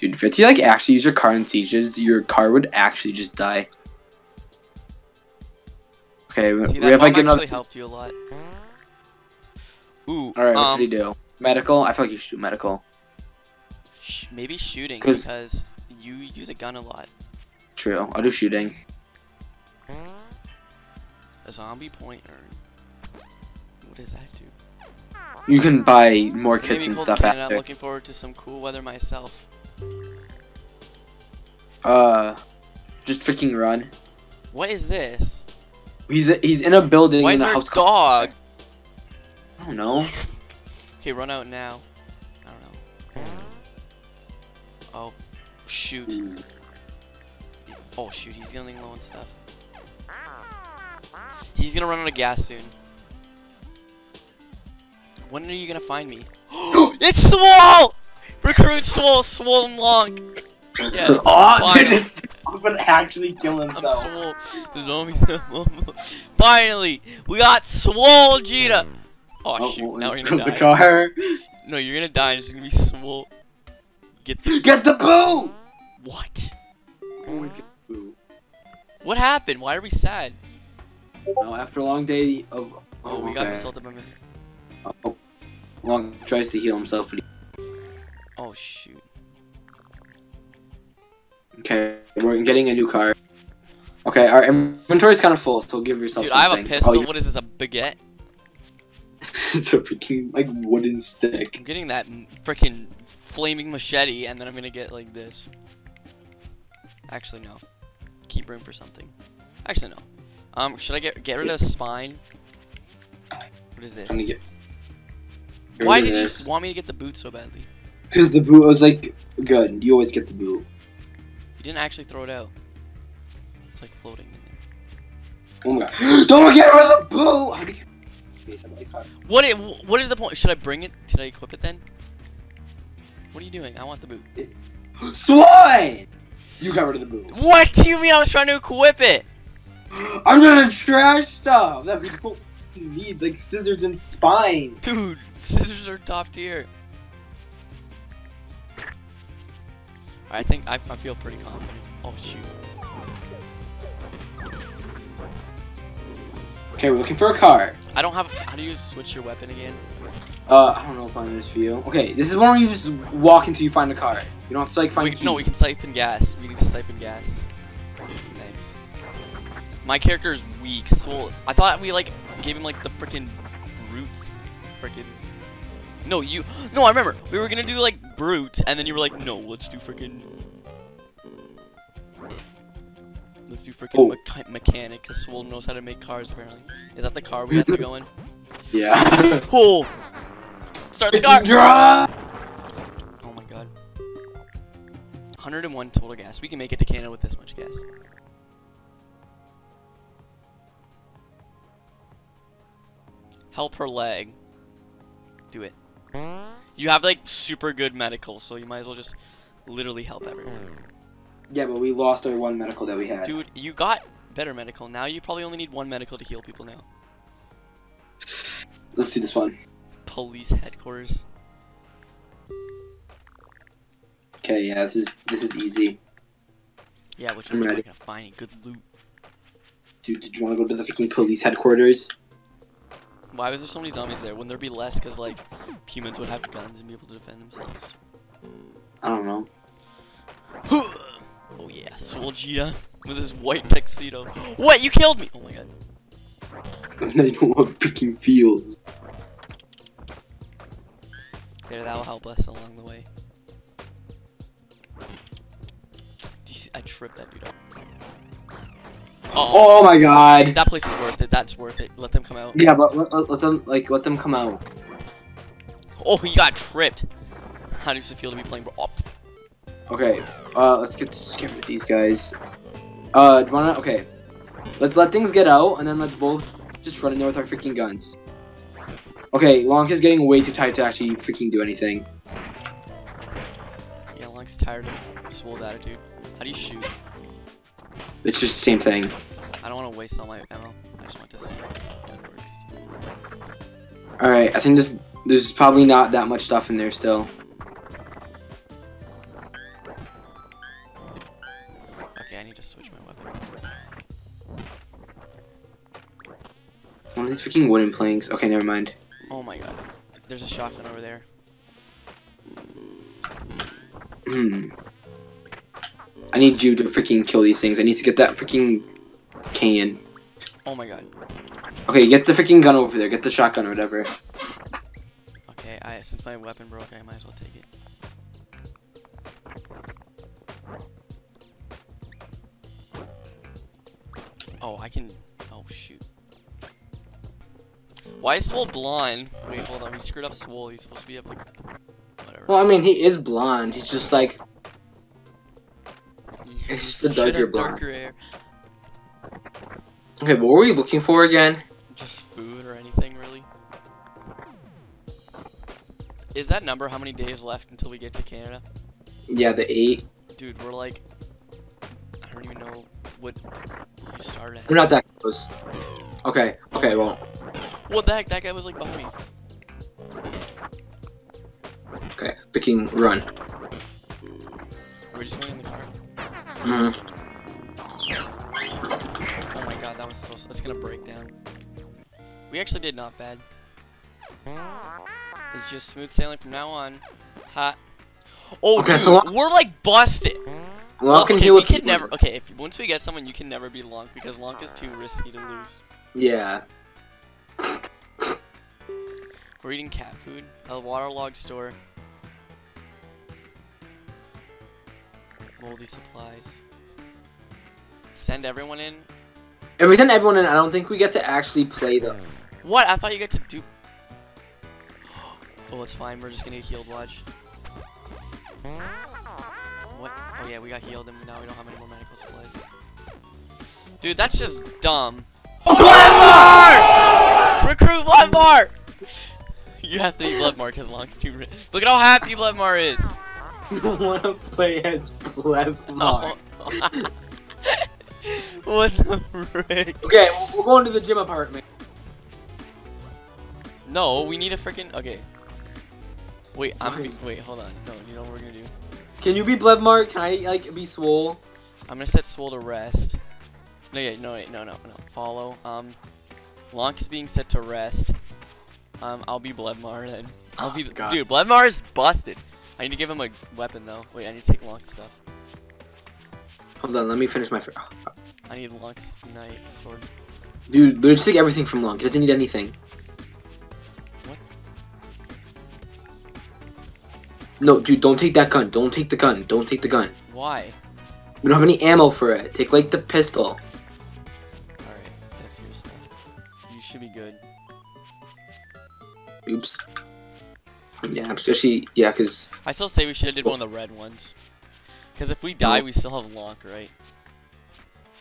Dude, if you like actually use your car in sieges, your car would actually just die. Okay, we, See, we have like another. helped you a lot. Ooh, All right, what um, should he do? Medical? I feel like you should do medical. sh maybe shooting because you use a gun a lot. True. I'll do shooting. A zombie pointer. What does that do? You can buy more kits and stuff Canada, I'm looking forward to some cool weather myself. Uh, just freaking run. What is this? He's he's in a building Why in is a there house. dog? I don't know. Okay, run out now. I don't know. Oh, shoot. Oh shoot, he's getting low on stuff. He's gonna run out of gas soon. When are you gonna find me? it's Swole! Recruit Swole, Swole and Long. Yes. oh, dude, finally. this would actually kill I'm himself. Swole. The zombie. Finally, we got Swole Jita. Oh, shoot, now we're gonna Where's the car? No, you're gonna die. and It's gonna be Swole. Get the Get the boo! what? Always get the boo. What happened? Why are we sad? No, after a long day of. Oh, oh, we got okay. assaulted by Miss. Oh, Long tries to heal himself. But he... Oh shoot. Okay, we're getting a new car. Okay, our inventory's kind of full, so give yourself Dude, I have a pistol. Oh, What is this? A baguette? it's a freaking like wooden stick. I'm getting that freaking flaming machete, and then I'm gonna get like this. Actually, no. Keep room for something. Actually, no. Um, should I get get rid of spine? What is this? Get. Why did you want me to get the boot so badly? Because the boot was like good. You always get the boot. You didn't actually throw it out. It's like floating in there. Oh my god! Don't get rid of the boot. How do you? Face, I'm like, fuck. What? It, what is the point? Should I bring it? Should I equip it then? What are you doing? I want the boot. Swine! You got rid of the boot. What do you mean? I was trying to equip it. I'm gonna trash stuff that people need, like scissors and spine. Dude, scissors are top tier. I think I, I feel pretty confident. Oh shoot. Okay, we're looking for a car. I don't have. How do you switch your weapon again? Uh, I don't know if I'm in this for you. Okay, this is one where you just walk until you find a car. You don't have to like find. We, no, we can siphon gas. We need to siphon gas. Thanks. My character is weak, so I thought we like gave him like the freaking brutes, freaking. No, you. No, I remember we were gonna do like brute, and then you were like, no, let's do freaking. Let's do freaking Oh. mecha- mechanic, cause Swole knows how to make cars apparently. Is that the car we have to go in? Yeah. Oh! Start the car! Drive. Oh my god. 101 total gas. We can make it to Canada with this much gas. Help her leg. Do it. You have like super good medical, so you might as well just literally help everyone. Yeah, but we lost our one medical that we had. Dude, you got better medical. Now you probably only need one medical to heal people now. Let's do this one. Police headquarters. Okay, yeah, this is this is easy. Yeah, which I'm one's am I ready. gonna find any good loot? Dude, did you want to go to the freaking police headquarters? Why was there so many zombies there? Wouldn't there be less because like humans would have guns and be able to defend themselves? I don't know. oh yeah, Soul with his white tuxedo. What? You killed me! Oh my god. I know what freaking fields. There, that will help us along the way. Do you see? I tripped that dude up. Oh, Oh my god. that place is worth it. That's worth it. Let them come out. Yeah, but let, let, let them like let them come out. Oh, you got tripped. How does it feel to be playing? Bro? Oh, Okay, uh, let's get let's get rid of these guys. Uh, do wanna? Okay, let's let things get out, and then let's both just run in there with our freaking guns. Okay, Lonk is getting way too tight to actually freaking do anything. yeah, Long's tired of Swole's attitude. How do you shoot? It's just the same thing. I don't want to waste all my ammo. I just want to see how this gun works. All right, I think there's there's probably not that much stuff in there still. Okay, I need to switch my weapon. One of these freaking wooden planks. Okay, never mind. Oh my god. There's a shotgun over there. Hmm. I need you to freaking kill these things. I need to get that freaking can. Oh my god. Okay, get the freaking gun over there. Get the shotgun or whatever. Okay, I since my weapon broke, I might as well take it. Oh, I can. Oh shoot. Why is Swole blonde? Wait, hold on. We screwed up Swole. He's supposed to be up like. Whatever. Well, I mean, he is blonde. He's just like He it's just a darker blonde. darker hair. Okay, what were we looking for again? Just food or anything really. Is that number how many days left until we get to Canada? Yeah, the eight. Dude, we're like. I don't even know what you started at. We're not that close. Okay, okay, well, What the heck? That guy was like behind me. okay, freaking run. We're just going in the car. Mhm. So. That's gonna break down. We actually did not bad. It's just smooth sailing from now on. Hot. Oh, Okay, dude, so we're like busted. Can okay, we with can never. Okay, if once we get someone, you can never be Lonk because Lonk is too risky to lose. Yeah. We're eating cat food. A waterlogged store. Moldy supplies. Send everyone in. Every time everyone in, I don't think we get to actually play them. What? I thought you got to do. Oh, it's fine. We're just gonna get healed. Watch. What? Oh yeah, we got healed, and now we don't have any more medical supplies. Dude, that's just dumb. Bloodmar! Recruit Bloodmar! You have to eat Bloodmar because Long's too rich. Look at how happy Bloodmar is. I want to play as Blevmar. Oh. oh what the frick? Okay, we're- going to the gym apartment. No, we need a freaking. Okay. Wait, I'm. Be- wait, hold on. No, you know what we're gonna do? Can you be Blevmar? Can I like be Swole? I'm gonna set Swole to rest. No, yeah, no, wait, no, no, no. Follow. Um, Lonk is being set to rest. Um, I'll be Bledmar then. I'll be. Oh, God. Dude, Bledmar is busted. I need to give him a weapon though. Wait, I need to take Lonk's stuff. Hold on, let me finish my. Oh. I need Lonk's knight sword. Dude, just take everything from Long. He doesn't need anything. What? No, dude, don't take that gun. Don't take the gun. Don't take the gun. Why? We don't have any ammo for it. Take like the pistol. All right, that's your stuff. You should be good. Oops. Yeah, especially yeah, cause I still say we should have did one of the red ones. Cause if we die, we still have Lonk, right?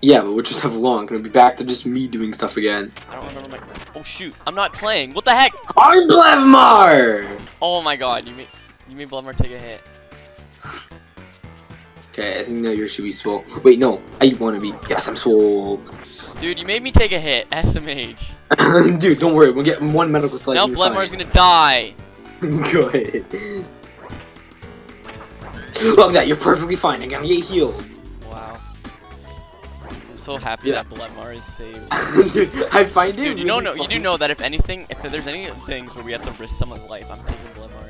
Yeah, but we'll just have Long. It'll be back to just me doing stuff again. I don't remember my. Oh shoot! I'm not playing. What the heck? I'm Blevmar. Oh my god! You made you made Bledmar take a hit. Okay, I think now you should be swole. Wait, no, I want to be. Yes, I'm swole. Dude, you made me take a hit. SMH. Dude, don't worry. We'll get one medical slice. Now Bledmar's gonna die. Go ahead. Look at that, you're perfectly fine. I'm gonna get healed. So happy Yeah. that Bledmar is saved. I find it. Dude, you know, really no, you do know that if anything, if there's any things where we have to risk someone's life, I'm taking Bledmar.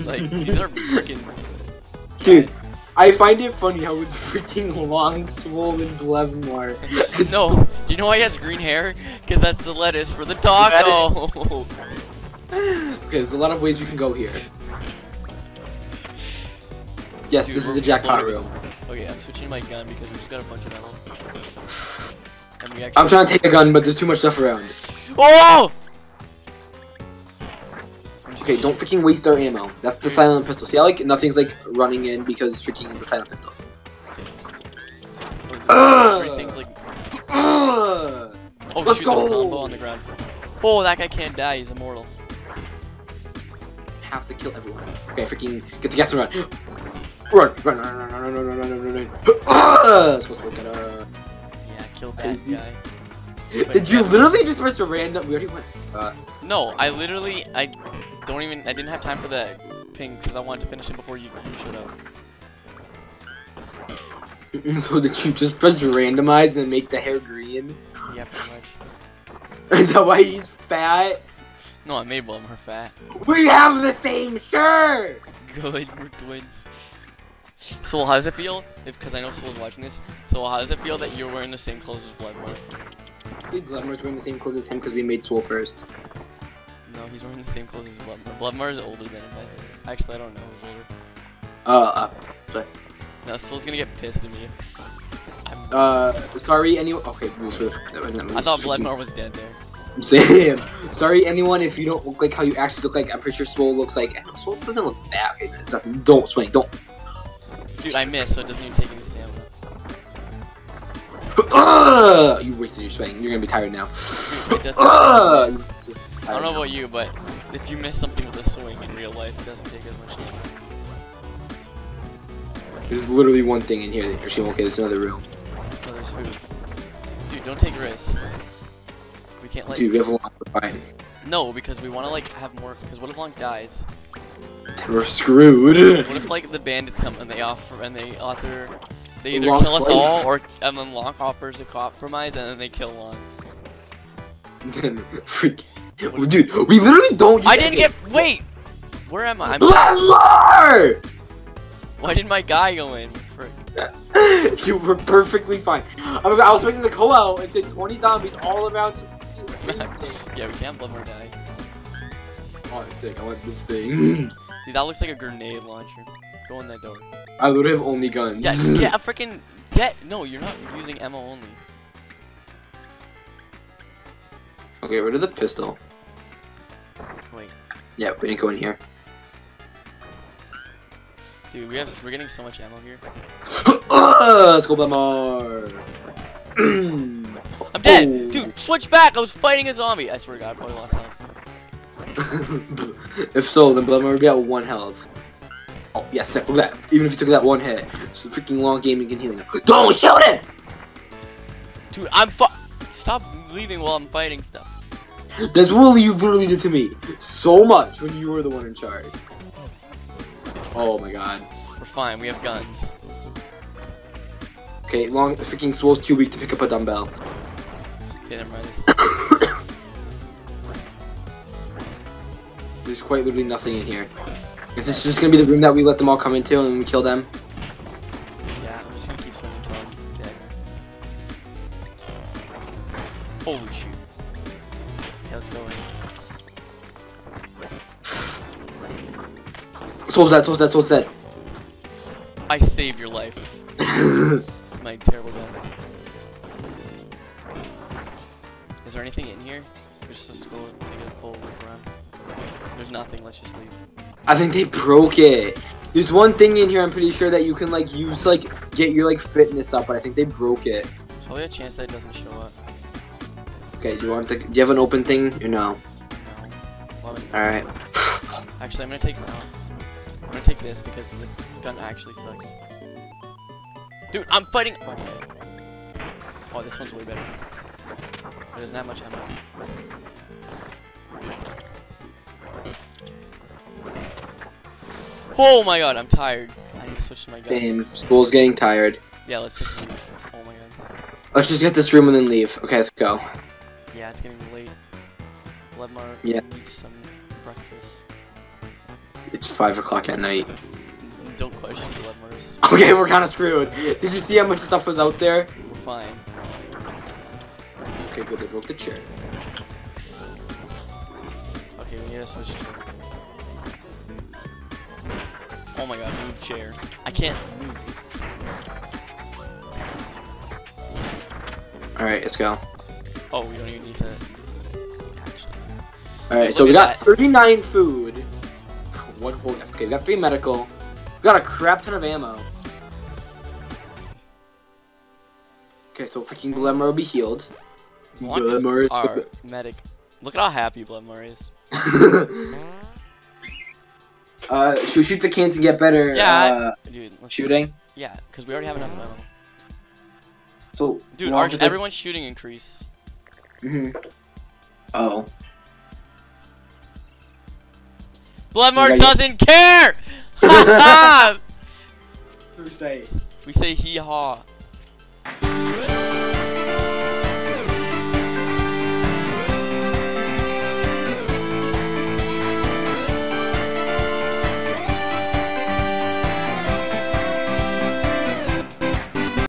in. Like these are freaking. Dude, I find it funny how it's freaking long, swollen Blevmar. No, do you know why he has green hair? Because that's the lettuce for the taco. Okay, there's a lot of ways we can go here. Yes, Dude, this is the jackpot room. Okay, I'm switching my gun because we just got a bunch of ammo. And we actually. I'm trying to take a gun, but there's too much stuff around. Oh! Okay, don't freaking waste our ammo. That's the silent pistol. See how like nothing's like running in because freaking it's a silent pistol. Ugh! Everything's like. Ugh! Oh Let's shoot, go! there's a zombo on the ground. Oh, that guy can't die. He's immortal. Have to kill everyone. Okay, freaking get the gas and run. Run, run, run, run, run, run, run, run, run, run, run. Ugh! Supposed to work at, uh, Yeah, killed that Crazy. guy. Did you literally just press a random? We already went. Uh, No, I literally, I don't even, I didn't have time for the ping because I wanted to finish it before you, you showed up. so did you just press randomize and then make the hair green? Yeah, pretty much. Is that why he's fat? No, I made Blummer fat. We have the same shirt! Good, we're twins. Soul, how does it feel? Because I know Soul's watching this. Soul, how does it feel that you're wearing the same clothes as Bloodmore? I think Bloodmore's wearing the same clothes as him because we made Soul first. No, he's wearing the same clothes as Bloodmore. Bloodmore is older than him, I. Actually, I don't know who's older. Uh, uh, No, Soul's gonna get pissed at me. I'm, uh, sorry anyone. Okay, moves for the. I thought Bloodmore was dead there. I'm saying, sorry anyone if you don't look like how you actually look like. I'm pretty sure Swole looks like. Swole doesn't look that. It's nothing. Don't swing. Don't. Dude, I missed, so it doesn't even take any stamina. Ugh! You wasted your swing. You're gonna be tired now. Dude, it doesn't Ugh! miss. I don't know about you, but if you miss something with a swing in real life, it doesn't take as much damage. There's literally one thing in here that actually okay. There's another room. Oh, there's food. Dude, don't take risks. We can't let. Dude, we have a lot to find. No, because we want to like have more. Because what if Long dies? We're screwed. What if like the bandits come and they offer and they author, they either Long's kill us life. all or and then Long offers a compromise and then they kill Long. then freak. Dude, we literally don't. I didn't get. Wait, where am I? I'm. Why did my guy go in? You were perfectly fine. I was, I was expecting to go out and say 20 zombies all around. yeah, we can't let more die. oh, sick. I want this thing. Dude, that looks like a grenade launcher. Go in that door. I literally have only guns. Yeah, yeah, a freaking get. No, you're not using ammo only. Okay, rid of the pistol. Wait, Yeah, we didn't go in here. dude, we have we're getting so much ammo here. uh, let's go, Blamar. I'm dead, Oh. dude. Switch back. I was fighting a zombie. I swear to God, I probably lost health. If so, then Blamar would be at one health. Oh, yeah, sick. Look at that. Even if you took that one hit, it's a freaking long game you can heal now. Don't shoot it! Dude, I'm fu- Stop leaving while I'm fighting stuff. That's what you literally did to me so much when you were the one in charge. Oh my god. We're fine. We have guns. Okay, long freaking Swole's too weak to pick up a dumbbell. Okay, never mind this. There's quite literally nothing in here. Is this just gonna be the room that we let them all come into and we kill them? Yeah, I'm just gonna keep swimming until I'm dead. Holy shoot. Yeah, let's go in. Swole's dead, Swole's dead, Swole's dead. I saved your life. My terrible gun. Is there anything in here? Let's just go take a full look around. There's nothing, let's just leave. I think they broke it. There's one thing in here I'm pretty sure that you can like use to, like get your like fitness up, but I think they broke it. There's probably a chance that it doesn't show up. Okay, do you want to? Do you have an open thing or no? No. All right. actually, I'm gonna take. No. I'm gonna take this because this gun actually sucks. Dude, I'm fighting. Oh, oh this one's way better. It doesn't have much ammo. Oh my god, I'm tired. I need to switch to my gun. Damn, Swole's getting tired. Yeah, let's just leave. Oh my god. Let's just get this room and then leave. Okay, let's go. Yeah, it's getting late. Ledmar Yeah. needs some breakfast. It's five o'clock at night. Don't question Ledmar's. Okay, we're kind of screwed. Did you see how much stuff was out there? We're fine. Okay, good. They broke the chair. Okay, we need to switch chair. Oh my god, move chair. I can't move. All right, let's go. Oh, we don't even need to. Actually. All right, so we got that. 39 food. One whole. Okay, we got three medical. We got a crap ton of ammo. Okay, so freaking Glemmer will be healed. Block is our medic. Look at how happy Bloodmore is. uh, should we shoot the cans and get better Yeah, uh, Dude, let's shooting? Yeah, because we already have enough ammo. So, Dude, well, our, just- everyone's shooting increase. Mhm. Oh. Bloodmore Okay. doesn't care! Ha We say hee haw.